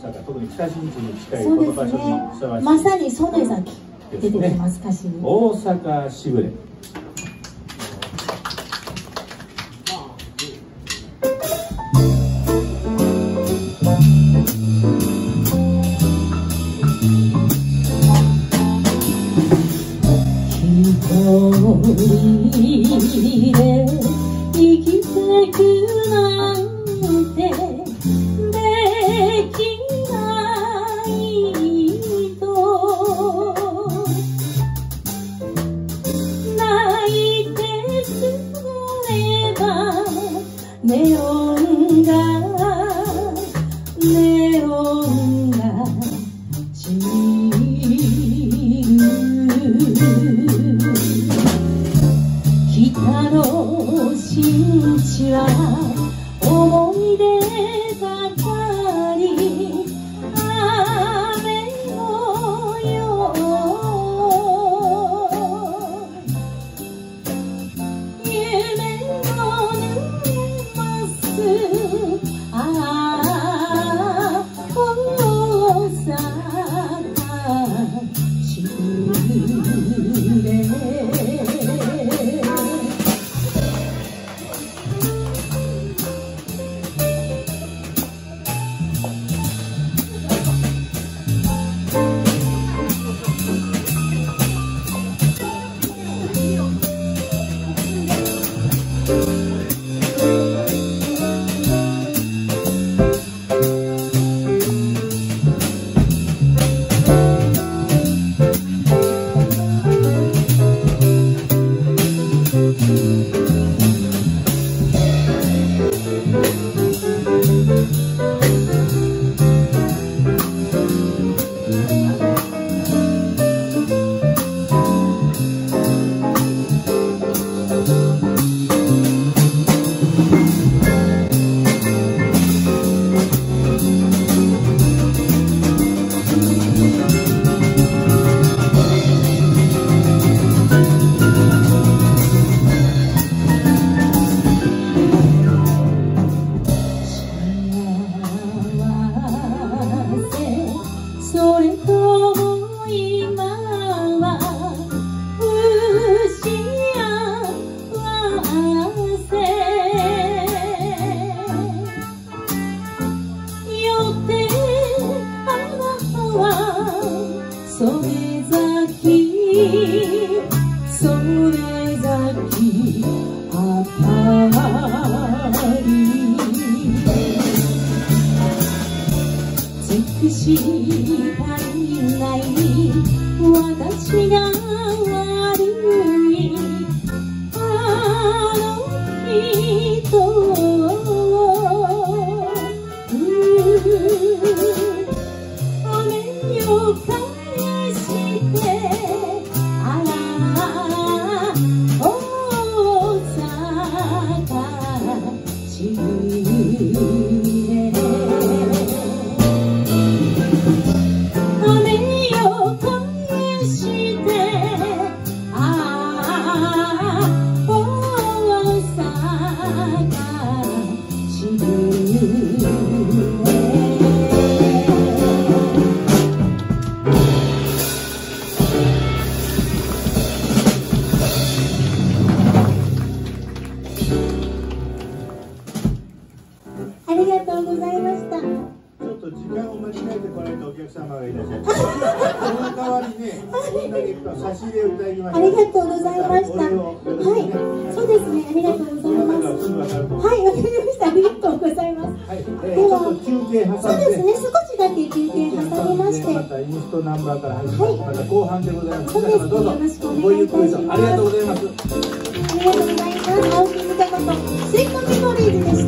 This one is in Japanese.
北新地に近いこの場所にふさわしい、まさに曽根崎出てきます歌詞に。大阪しぐれ人で生きてくなネオンがネオンが散る北の新地は思い出尽くし足りない私が悪いあの人時間を間違えてこられたお客様がいらっしゃいますその代わりねこんだけ差し入れをいただきましたありがとうございました。はい、そうですね。ありがとうございます。はい、わかりました。ありがとうございます。はい、えー、ちょっと休憩挟そうですね。少しだけ休憩挟みまして。またインストナンバーから始まはいりまた後半でございます。そうです皆様どうぞよろしくお願いいたしますありがとうございます。ありがとうございます。青木美香子とスイートメモリーズでした。